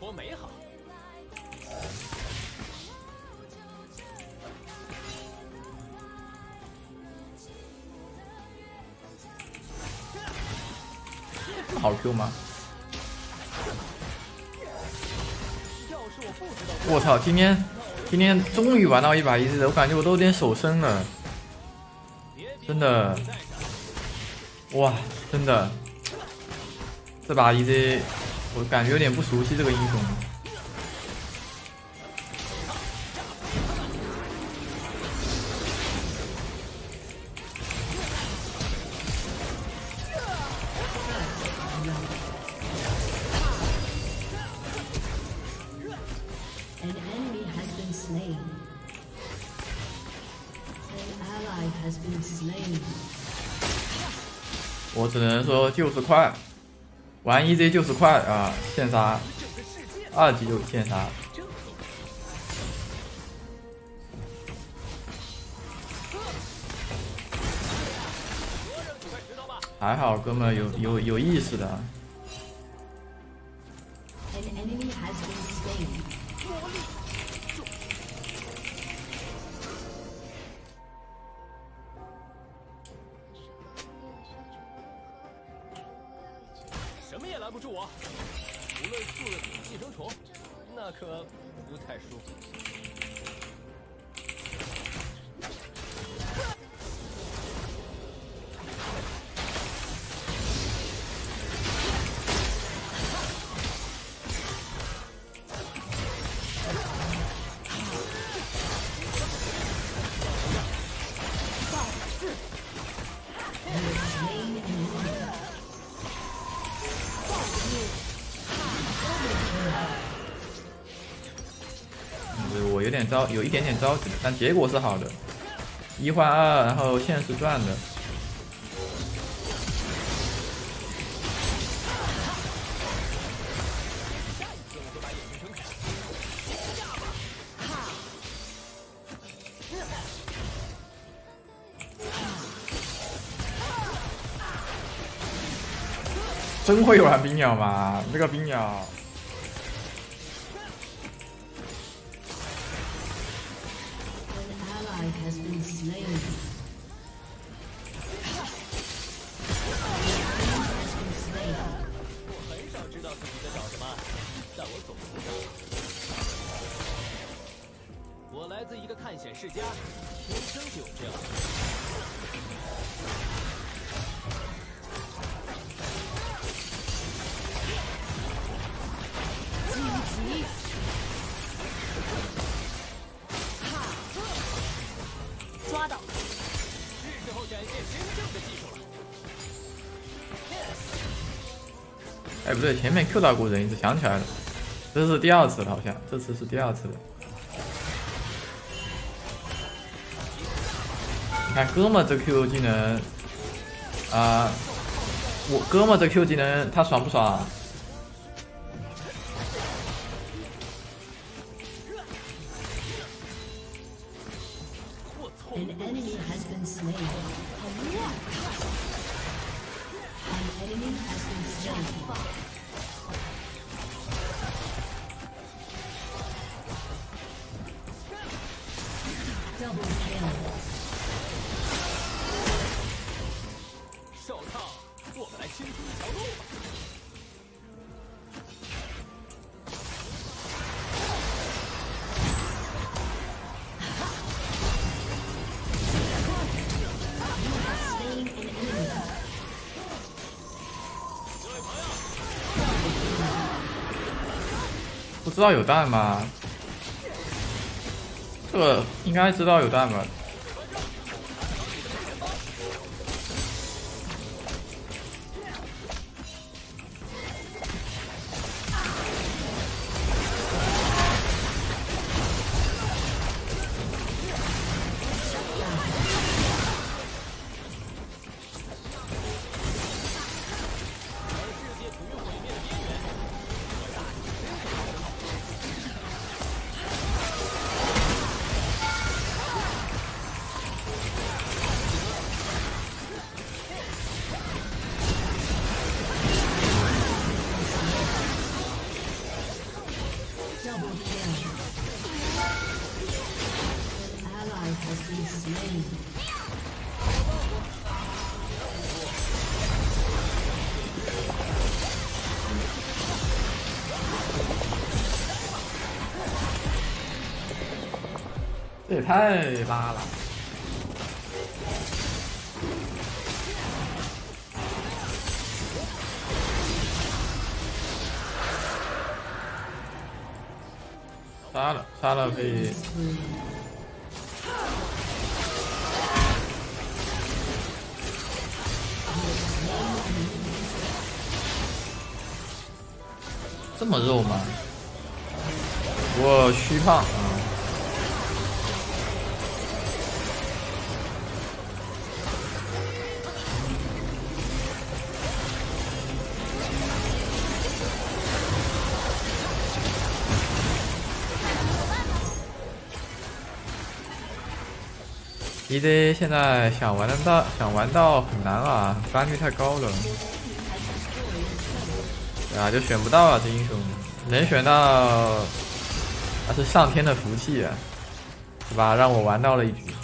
活美好。这么好 Q 吗？我操！今天今天终于玩到一把 EZ 了，我感觉我都有点手生了，真的，哇，真的，这把 EZ 我感觉有点不熟悉这个英雄。我只能说就是快。玩 EZ 就是快啊！现杀，二级就现杀。还好哥们有有有意思的，论树的寄生虫，那可不太舒服。有点着，有一点点着急，但结果是好的，一换二，然后线是转的。真会玩冰鸟吗？这个冰鸟。has been slain. 我很少知道自己在找什么但我总我来自一个探险世家天生就有这样哎，不对，前面 Q 到过人一次，想起来了，这是第二次了，好像这次是第二次了。你看哥们这 Q 技能，啊、我哥们这 Q 技能他爽不爽？An enemy has been slain. Double kill. 知道有蛋吗？这个应该知道有蛋吧？这也太拉了。杀了，杀了可以。这么肉吗？我虚胖 EZ 现在想玩得到，想玩到很难啊，发率太高了。啊，就选不到啊，这英雄能选到，那是上天的福气啊，是吧？让我玩到了一局。